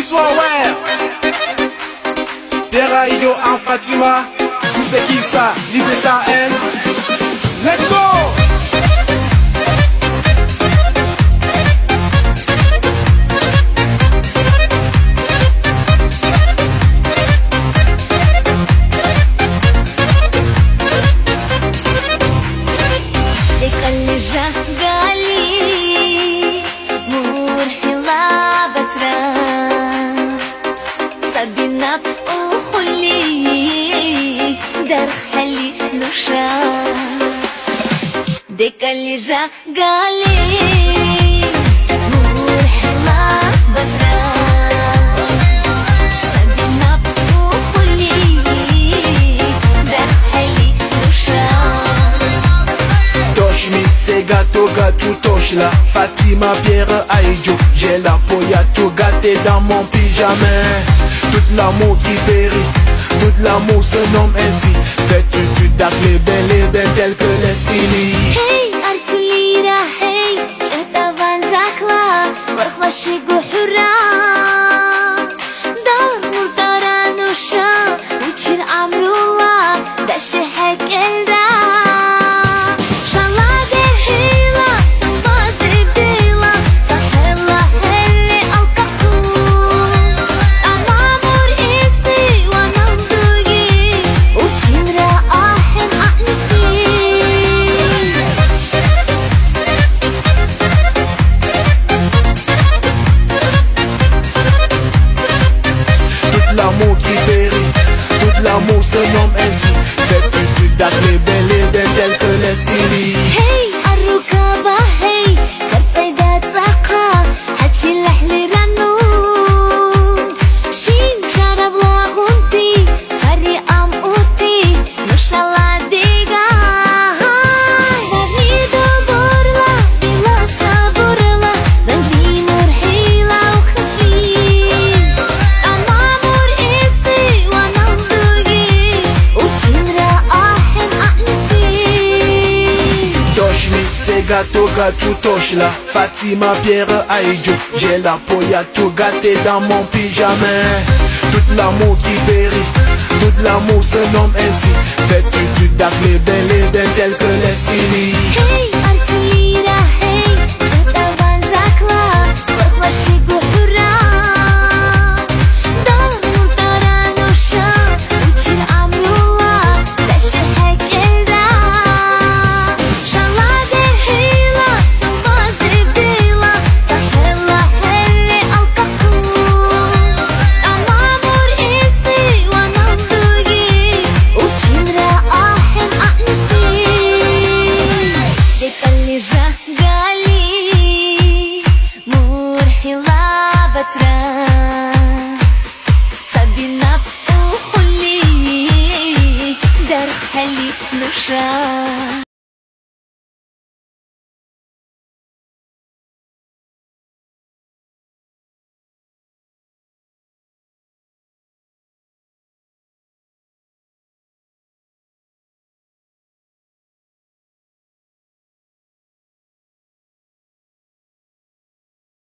Bonsoir, ouais. Terra Ido en Fatima. C'est qui ça? Libre وخلي درخ حلي نشا دقلجة قالي مورحي لابترا سبينا وخلي درخ حلي نشا Toche mi, c'est gâteau, gâteau, toche là. Fatima, Pierre, Aïdjo. J'ai la poya tout gâté dans mon pyjama. Tout l'amour qui périt, tout l'amour se nomme ainsi. Fais-tu tu dac les belles, les belles telles que les stylis. هي أرتليرا هي جهدا فانزاكلا ورخمشي قحرا دار مردارا نوشا وتشير أمرولا داشي حق tout l'amour c'est gâteau, gâteau, toche là. Fatima, Pierre, Aïdjo. J'ai la poya tout gâté dans mon pyjama. Tout l'amour qui périt, tout l'amour se nomme ainsi. Fais-tu tu dac les belles, les belles telles que les. 山